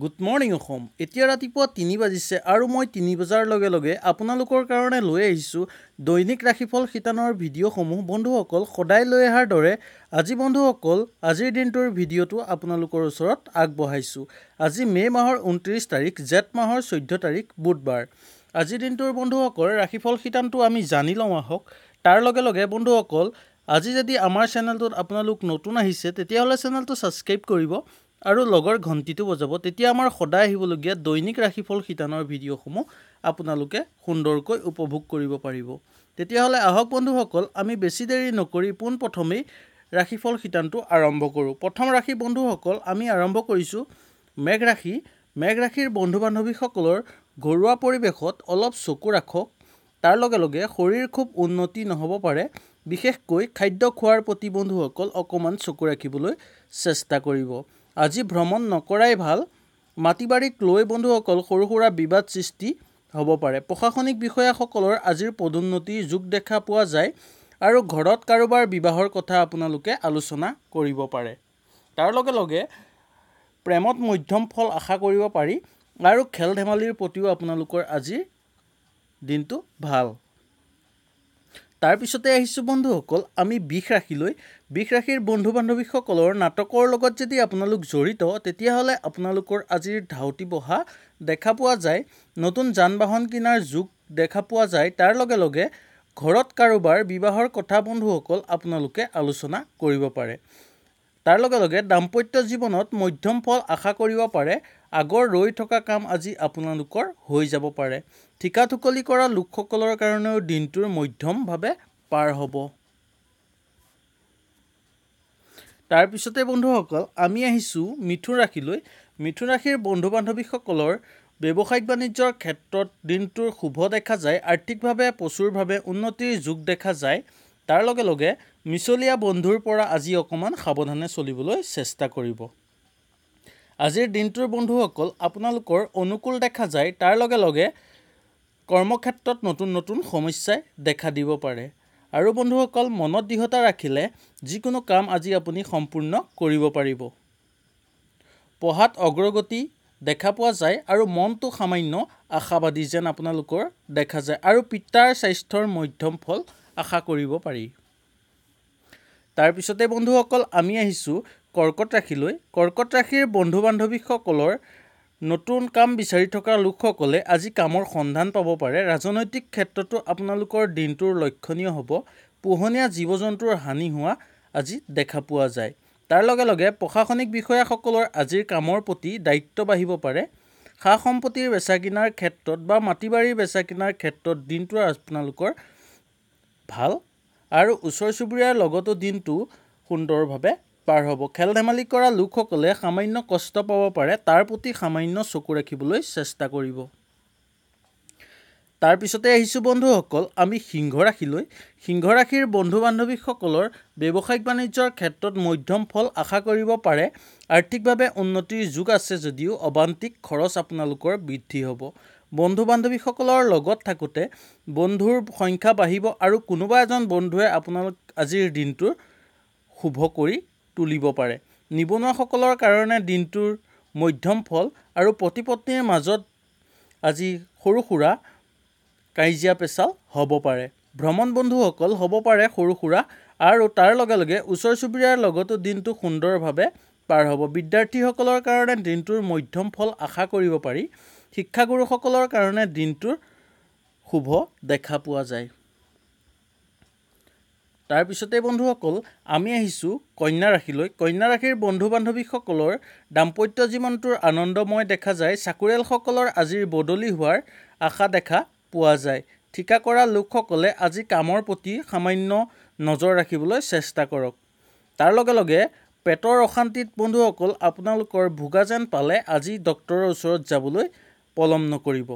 Good morning Assam. এতিয়া ৰাতিপুৱা তিনি বাজিছে আৰু মই তিনি বজাৰ লগে লগে আপোনালোকৰ কাৰণে লৈ আহিছোঁ দৈনিক ৰাশিফল শিতানৰ ভিডিঅ'সমূহ। বন্ধুসকল সদায় লৈ অহাৰ দৰে আজি বন্ধুসকল আজিৰ দিনটোৰ ভিডিঅ'টো আপোনালোকৰ ওচৰত আগবঢ়াইছোঁ। আজি মে' মাহৰ ঊনত্ৰিছ তাৰিখ জেঠ মাহৰ চৈধ্য তাৰিখ বুধবাৰ। আজিৰ দিনটোৰ বন্ধুসকল ৰাশিফল শিতানটো আমি জানি লওঁ আহক। তাৰ লগে লগে বন্ধুসকল আজি যদি আমাৰ চেনেলটোত আপোনালোক নতুন আহিছে তেতিয়াহ'লে চেনেলটো ছাবস্ক্ৰাইব কৰিব আৰু লগৰ ঘণ্টিটো বজাব তেতিয়া আমাৰ সদায় আহিবলগীয়া দৈনিক ৰাশিফল শিতানৰ ভিডিঅ'সমূহ আপোনালোকে সুন্দৰকৈ উপভোগ কৰিব পাৰিব। তেতিয়াহ'লে আহক বন্ধুসকল আমি বেছি দেৰি নকৰি পোনপ্ৰথমেই ৰাশিফল শিতানটো আৰম্ভ কৰোঁ। প্ৰথম ৰাশি বন্ধুসকল আমি আৰম্ভ কৰিছোঁ মেঘ ৰাশি। মেঘ ৰাশিৰ বন্ধু বান্ধৱীসকলৰ ঘৰুৱা পৰিৱেশত অলপ চকু ৰাখক। তাৰ লগে লগে শৰীৰ খুব উন্নতি নহ'ব পাৰে। বিশেষকৈ খাদ্য খোৱাৰ প্ৰতি বন্ধুসকল অকণমান চকু ৰাখিবলৈ চেষ্টা কৰিব। আজি ভ্ৰমণ নকৰাই ভাল মাটি বাৰীক লৈ বন্ধুসকল সৰু সুৰা বিবাদ সৃষ্টি হ'ব পাৰে। প্ৰশাসনিক বিষয়াসকলৰ আজিৰ পদোন্নতিৰ যোগ দেখা পোৱা যায় আৰু ঘৰত কাৰোবাৰ বিবাহৰ কথা আপোনালোকে আলোচনা কৰিব পাৰে। তাৰ লগে লগে প্ৰেমত মধ্যম ফল আশা কৰিব পাৰি আৰু খেল ধেমালিৰ প্ৰতিও আপোনালোকৰ আজিৰ দিনটো ভাল। তাৰপিছতে আহিছোঁ বন্ধুসকল আমি বিষ ৰাশিলৈ বিষ ৰাশিৰ বন্ধু বান্ধৱীসকলৰ নাটকৰ লগত যদি আপোনালোক জড়িত তেতিয়াহ'লে আপোনালোকৰ আজিৰ ধাউতি বহা দেখা পোৱা যায়। নতুন যান বাহন কিনাৰ যুগ দেখা পোৱা যায়। তাৰ লগে লগে ঘৰত কাৰোবাৰ বিবাহৰ কথা বন্ধুসকল আপোনালোকে আলোচনা কৰিব পাৰে। তাৰ লগে লগে দাম্পত্য জীৱনত মধ্যম ফল আশা কৰিব পাৰে আগৰ ৰৈ থকা কাম আজি আপোনালোকৰ হৈ যাব পাৰে। ঠিকা ঠুকলি কৰা লোকসকলৰ কাৰণেও দিনটোৰ মধ্যমভাৱে পাৰ হ'ব। তাৰপিছতে বন্ধুসকল আমি আহিছোঁ মিথুন ৰাশিলৈ। মিথুন ৰাশিৰ বন্ধু বান্ধৱীসকলৰ ব্যৱসায়িক বাণিজ্যৰ ক্ষেত্ৰত দিনটোৰ শুভ দেখা যায় আৰ্থিকভাৱে প্ৰচুৰভাৱে উন্নতিৰ যুগ দেখা যায়। তাৰ লগে লগে মিছলীয়া বন্ধুৰ পৰা আজি অকণমান সাৱধানে চলিবলৈ চেষ্টা কৰিব। আজিৰ দিনটোৰ বন্ধুসকল আপোনালোকৰ অনুকূল দেখা যায় তাৰ লগে লগে কৰ্মক্ষেত্ৰত নতুন নতুন সমস্যাই দেখা দিব পাৰে। আৰু বন্ধুসকল মনত দৃঢ়তা ৰাখিলে যিকোনো কাম আজি আপুনি সম্পূৰ্ণ কৰিব পাৰিব। পঢ়াত অগ্ৰগতি দেখা পোৱা যায় আৰু মনটো সামান্য আশাবাদী যেন আপোনালোকৰ দেখা যায়। আৰু পিতাৰ স্বাস্থ্যৰ মধ্যম ফল আশা কৰিব পাৰি। তাৰপিছতে বন্ধুসকল আমি আহিছোঁ কৰ্কট ৰাশিলৈ। কৰ্কট ৰাশিৰ বন্ধু বান্ধৱীসকলৰ নতুন কাম বিচাৰি থকা লোকসকলে আজি কামৰ সন্ধান পাব পাৰে। ৰাজনৈতিক ক্ষেত্ৰতো আপোনালোকৰ দিনটোৰ লক্ষণীয় হ'ব। পোহনীয়া জীৱ জন্তুৰ হানি হোৱা আজি দেখা পোৱা যায়। তাৰ লগে লগে প্ৰশাসনিক বিষয়াসকলৰ আজিৰ কামৰ প্ৰতি দায়িত্ব বাঢ়িব পাৰে। সা সম্পত্তিৰ বেচা কিনাৰ ক্ষেত্ৰত বা মাটি বাৰীৰ বেচা কিনাৰ ক্ষেত্ৰত দিনটো আপোনালোকৰ ভাল আৰু ওচৰ চুবুৰীয়াৰ লগতো দিনটো সুন্দৰভাৱে পাৰ হ'ব। খেল ধেমালি কৰা লোকসকলে সামান্য কষ্ট পাব পাৰে তাৰ প্ৰতি সামান্য চকু ৰাখিবলৈ চেষ্টা কৰিব। তাৰপিছতে আহিছোঁ বন্ধুসকল আমি সিংহ ৰাশিলৈ সিংহ ৰাশিৰ বন্ধু বান্ধৱীসকলৰ ব্যৱসায়িক বাণিজ্যৰ ক্ষেত্ৰত মধ্যম ফল আশা কৰিব পাৰে। আৰ্থিকভাৱে উন্নতিৰ যুগ আছে যদিও অবান্তিক খৰচ আপোনালোকৰ বৃদ্ধি হ'ব। বন্ধু বান্ধৱীসকলৰ লগত থাকোঁতে বন্ধুৰ সংখ্যা বাঢ়িব আৰু কোনোবা এজন বন্ধুৱে আপোনালোক আজিৰ দিনটোৰ শুভ কৰি তুলিব পাৰে। নিবনুৱাসকলৰ কাৰণে দিনটোৰ মধ্যম ফল আৰু পতি পত্নীৰ মাজত আজি সৰু সুৰা কাজিয়া পেচাল হ'ব পাৰে। ভ্ৰমণ বন্ধুসকল হ'ব পাৰে সৰু সুৰা আৰু তাৰ লগে লগে ওচৰ চুবুৰীয়াৰ লগতো দিনটো সুন্দৰভাৱে পাৰ হ'ব। বিদ্যাৰ্থীসকলৰ কাৰণে দিনটোৰ মধ্যম ফল আশা কৰিব পাৰি শিক্ষাগুৰুসকলৰ কাৰণে দিনটোৰ শুভ দেখা পোৱা যায়। তাৰপিছতে বন্ধুসকল আমি আহিছোঁ কন্যা ৰাশিলৈ। কন্যা ৰাশিৰ বন্ধু বান্ধৱীসকলৰ দাম্পত্য জীৱনটোৰ আনন্দময় দেখা যায়। চাকৰিয়ালসকলৰ আজিৰ বদলি হোৱাৰ আশা দেখা পোৱা যায়। ঠিকা কৰা লোকসকলে আজি কামৰ প্ৰতি সামান্য নজৰ ৰাখিবলৈ চেষ্টা কৰক। তাৰ লগে লগে পেটৰ অশান্তিত বন্ধুসকল আপোনালোকৰ ভোগা যেন পালে আজি ডক্তৰৰ ওচৰত যাবলৈ পলম নকৰিব।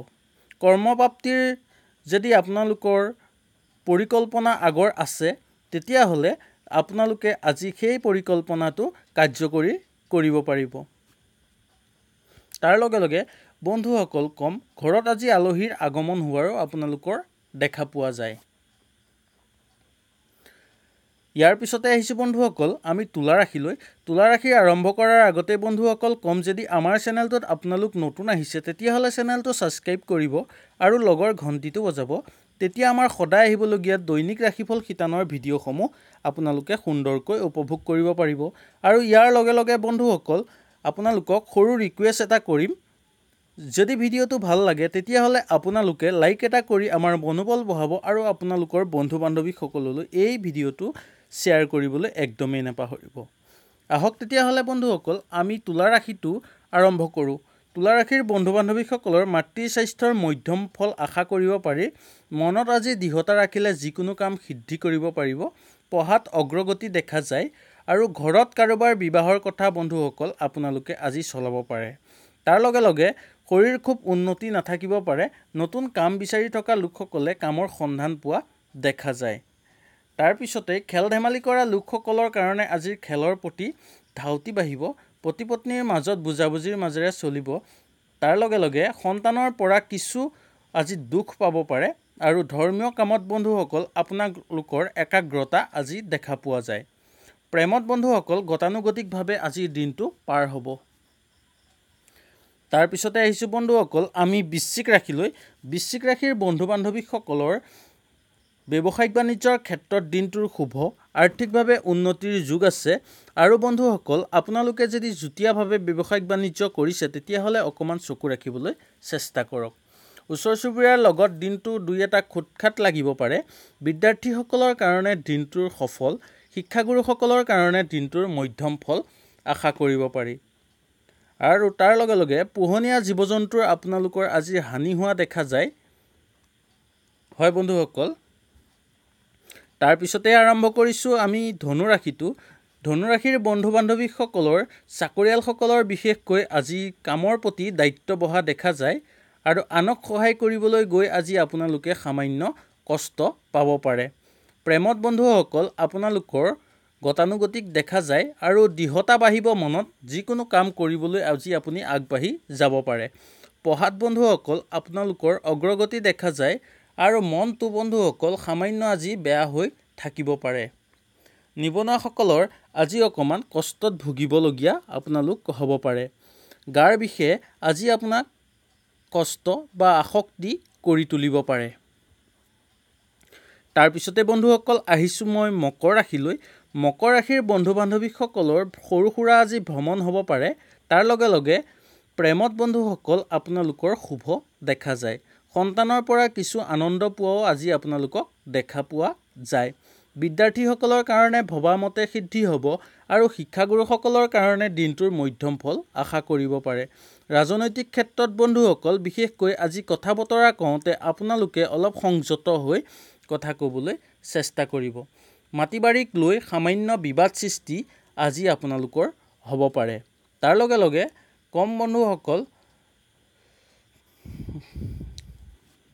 কৰ্মপ্ৰাপ্তিৰ যদি আপোনালোকৰ পৰিকল্পনা আগৰ আছে তেতিয়াহ'লে আপোনালোকে আজি সেই পৰিকল্পনাটো কাৰ্যকৰী কৰিব পাৰিব। তাৰ লগে লগে বন্ধুসকল কম ঘৰত আজি আলহীৰ আগমন হোৱাৰো আপোনালোকৰ দেখা পোৱা যায়। ইয়াৰ পিছতে আহিছোঁ বন্ধুসকল আমি তুলা ৰাশিলৈ। তুলা ৰাশি আৰম্ভ কৰাৰ আগতে বন্ধুসকল ক'ম যদি আমাৰ চেনেলটোত আপোনালোক নতুন আহিছে তেতিয়াহ'লে চেনেলটো ছাবস্ক্ৰাইব কৰিব আৰু লগৰ ঘণ্টিটো বজাব। তেতিয়া আমাৰ সদায় আহিবলগীয়া দৈনিক ৰাশিফল শিতানৰ ভিডিঅ'সমূহ আপোনালোকে সুন্দৰকৈ উপভোগ কৰিব পাৰিব। আৰু ইয়াৰ লগে লগে বন্ধুসকল আপোনালোকক সৰু ৰিকুৱেষ্ট এটা কৰিম। যদি ভিডিঅ'টো ভাল লাগে তেতিয়াহ'লে আপোনালোকে লাইক এটা কৰি আমাৰ মনোবল বঢ়াব আৰু আপোনালোকৰ বন্ধু বান্ধৱীসকললৈ এই ভিডিঅ'টো শ্বেয়াৰ কৰিবলৈ একদমেই নাপাহৰিব। আহক তেতিয়াহ'লে বন্ধুসকল আমি তুলা ৰাশিটো আৰম্ভ কৰোঁ। তুলা ৰাশিৰ বন্ধু বান্ধৱীসকলৰ মাতৃ স্বাস্থ্যৰ মধ্যম ফল আশা কৰিব পাৰি মনত আজি দৃঢ়তা ৰাখিলে যিকোনো কাম সিদ্ধি কৰিব পাৰিব পঢ়াত অগ্ৰগতি দেখা যায় আৰু ঘৰত কাৰোবাৰ বিবাহৰ কথা বন্ধুসকল আপোনালোকে আজি চলাব পাৰে। তাৰ লগে লগে শৰীৰ খুব উন্নতি নাথাকিব পাৰে নতুন কাম বিচাৰি থকা লোকসকলে কামৰ সন্ধান পোৱা দেখা যায়। তাৰপিছতে খেল ধেমালি কৰা লোকসকলৰ কাৰণে আজিৰ খেলৰ প্ৰতি ধাউতি বাঢ়িব পতি পত্নীৰ মাজত বুজাবুজিৰ মাজেৰে চলিব। তাৰ লগে লগে সন্তানৰ পৰা কিছু আজি দুখ পাব পাৰে আৰু ধৰ্মীয় কামত বন্ধুসকল আপোনালোকৰ একাগ্ৰতা আজি দেখা পোৱা যায়। প্ৰেমত বন্ধুসকল গতানুগতিকভাৱে আজিৰ দিনটো পাৰ হ'ব। তাৰপিছতে আহিছোঁ বন্ধুসকল আমি বৃশ্চিক ৰাশিলৈ। বৃশ্চিক ৰাশিৰ বন্ধু বান্ধৱীসকলৰ ব্যৱসায়িক বাণিজ্যৰ ক্ষেত্ৰত দিনটোৰ শুভ আৰ্থিকভাৱে উন্নতিৰ যুগ আছে। আৰু বন্ধুসকল আপোনালোকে যদি যুটীয়াভাৱে ব্যৱসায়িক বাণিজ্য কৰিছে তেতিয়াহ'লে অকণমান চকু ৰাখিবলৈ চেষ্টা কৰক। ওচৰ চুবুৰীয়াৰ লগত দিনটো দুই এটা খুটখাট লাগিব পাৰে। বিদ্যাৰ্থীসকলৰ কাৰণে দিনটোৰ সফল শিক্ষাগুৰুসকলৰ কাৰণে দিনটোৰ মধ্যম ফল আশা কৰিব পাৰি। আৰু তাৰ লগে লগে পোহনীয়া জীৱ জন্তুৰ আপোনালোকৰ আজি হানি হোৱা দেখা যায়। হয় বন্ধুসকল তাৰপিছতে আৰম্ভ কৰিছোঁ আমি ধনুৰাশিটো। ধনুৰাশিৰ বন্ধু বান্ধৱীসকলৰ চাকৰিয়ালসকলৰ বিশেষকৈ আজি কামৰ প্ৰতি দায়িত্ব বহা দেখা যায় আৰু আনক সহায় কৰিবলৈ গৈ আজি আপোনালোকে সামান্য কষ্ট পাব পাৰে। প্ৰেমত বন্ধুসকল আপোনালোকৰ গতানুগতিক দেখা যায় আৰু দৃঢ়তা বাঢ়িব মনত যিকোনো কাম কৰিবলৈ আজি আপুনি আগবাঢ়ি যাব পাৰে। পঢ়াত বন্ধুসকল আপোনালোকৰ অগ্ৰগতি দেখা যায় আৰু মনটো বন্ধুসকল সামান্য আজি বেয়া হৈ থাকিব পাৰে। নিবনুৱাসকলৰ আজি অকণমান কষ্টত ভুগিবলগীয়া আপোনালোক হ'ব পাৰে। গাৰ বিষে আজি আপোনাক কষ্ট বা আসক্তি কৰি তুলিব পাৰে। তাৰপিছতে বন্ধুসকল আহিছোঁ মই মকৰ ৰাশিলৈ। মকৰ ৰাশিৰ বন্ধু বান্ধৱীসকলৰ সৰু সুৰা আজি ভ্ৰমণ হ'ব পাৰে। তাৰ লগে লগে প্ৰেমত বন্ধুসকল আপোনালোকৰ শুভ দেখা যায়। সন্তানৰ পৰা কিছু আনন্দ পোৱাও আজি আপোনালোকক দেখা পোৱা যায়। বিদ্যাৰ্থীসকলৰ কাৰণে ভবামতে সিদ্ধি হ'ব আৰু শিক্ষাগুৰুসকলৰ কাৰণে দিনটোৰ মধ্যম ফল আশা কৰিব পাৰে। ৰাজনৈতিক ক্ষেত্ৰত বন্ধুসকল বিশেষকৈ আজি কথা বতৰা কওঁতে আপোনালোকে অলপ সংযত হৈ কথা ক'বলৈ চেষ্টা কৰিব। মাটি বাৰীক লৈ সামান্য বিবাদ সৃষ্টি আজি আপোনালোকৰ হ'ব পাৰে। তাৰ লগে লগে কম বন্ধুসকল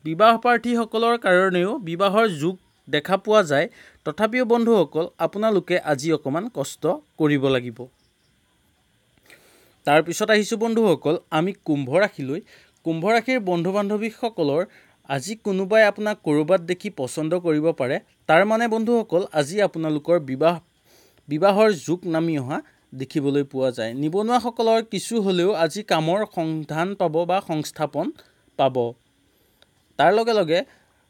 বিবাহ প্ৰাৰ্থীসকলৰ কাৰণেও বিবাহৰ যুগ দেখা পোৱা যায়। তথাপিও বন্ধুসকল আপোনালোকে আজি অকণমান কষ্ট কৰিব লাগিব। তাৰপিছত আহিছোঁ বন্ধুসকল আমি কুম্ভ ৰাশিলৈ কুম্ভ ৰাশিৰ বন্ধু বান্ধৱীসকলৰ আজি কোনোবাই আপোনাক ক'ৰবাত দেখি পচন্দ কৰিব পাৰে। তাৰ মানে বন্ধুসকল আজি আপোনালোকৰ বিবাহ বিবাহৰ যুগ নামি অহা দেখিবলৈ পোৱা যায়। নিবনুৱাসকলৰ কিছু হ'লেও আজি কামৰ সন্ধান পাব বা সংস্থাপন পাব। তাৰ লগে লগে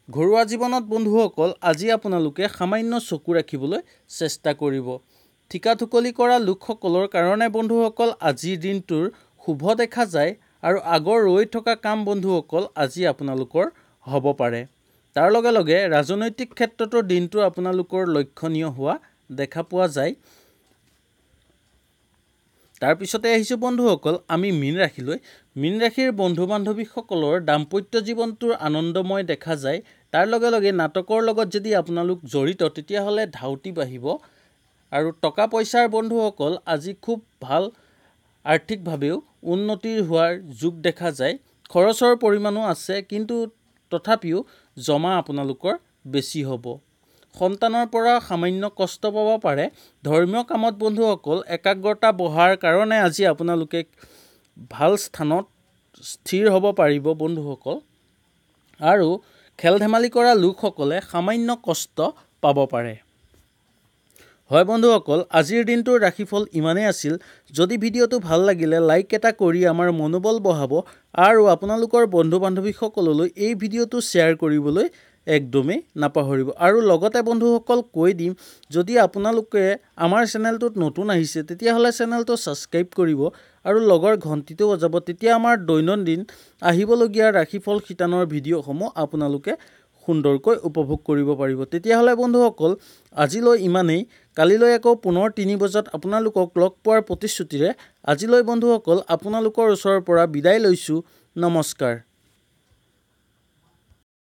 ঘৰুৱা জীৱনত বন্ধুসকল আজি আপোনালোকে সামান্য চকু ৰাখিবলৈ চেষ্টা কৰিব। ঠিকা ঠুকলি কৰা লোকসকলৰ কাৰণে বন্ধুসকল আজিৰ দিনটোৰ শুভ দেখা যায় আৰু আগৰ ৰৈ থকা কাম বন্ধুসকল আজি আপোনালোকৰ হ'ব পাৰে। তাৰ লগে লগে ৰাজনৈতিক ক্ষেত্ৰতো দিনটো আপোনালোকৰ লক্ষণীয় হোৱা দেখা পোৱা যায়। তাৰপিছতে আহিছোঁ বন্ধুসকল আমি মীন ৰাশিলৈ। মীন ৰাশিৰ বন্ধু বান্ধৱীসকলৰ দাম্পত্য জীৱনটোৰ আনন্দময় দেখা যায়। তাৰ লগে লগে নাটকৰ লগত যদি আপোনালোক জড়িত তেতিয়াহ'লে ধাউতি বাঢ়িব। আৰু টকা পইচাৰ বন্ধুসকল আজি খুব ভাল আৰ্থিকভাৱেও উন্নতিৰ হোৱাৰ যুগ দেখা যায়। খৰচৰ পৰিমাণো আছে কিন্তু তথাপিও জমা আপোনালোকৰ বেছি হ'ব। সন্তানৰ পৰা সামান্য কষ্ট পাব পাৰে। ধৰ্মীয় কামত বন্ধুসকল একাগ্ৰতা বঢ়াৰ কাৰণে আজি আপোনালোকে ভাল স্থানত স্থিৰ হ'ব পাৰিব বন্ধুসকল। আৰু খেল ধেমালি কৰা লোকসকলে সামান্য কষ্ট পাব পাৰে। হয় বন্ধুসকল আজিৰ দিনটোৰ ৰাশিফল ইমানেই আছিল। যদি ভিডিঅ'টো ভাল লাগিলে লাইক এটা কৰি আমাৰ মনোবল বঢ়াব। আৰু আপোনালোকৰ বন্ধু বান্ধৱীসকললৈ এই ভিডিঅ'টো শ্বেয়াৰ কৰিবলৈ একদমেই নাপাহৰিব। আৰু লগতে বন্ধুসকল কৈ দিম যদি আপোনালোকে আমাৰ চেনেলটোত নতুন আহিছে তেতিয়াহ'লে চেনেলটো ছাবস্ক্ৰাইব কৰিব আৰু লগৰ ঘণ্টিটো বজাব। তেতিয়া আমাৰ দৈনন্দিন আহিবলগীয়া ৰাশিফল শিতানৰ ভিডিঅ'সমূহ আপোনালোকে সুন্দৰকৈ উপভোগ কৰিব পাৰিব। তেতিয়াহ'লে বন্ধুসকল আজিলৈ ইমানেই। কালিলৈ আকৌ পুনৰ তিনি বজাত আপোনালোকক লগ পোৱাৰ প্ৰতিশ্ৰুতিৰে আজিলৈ বন্ধুসকল আপোনালোকৰ ওচৰৰ পৰা বিদায় লৈছোঁ। নমস্কাৰ।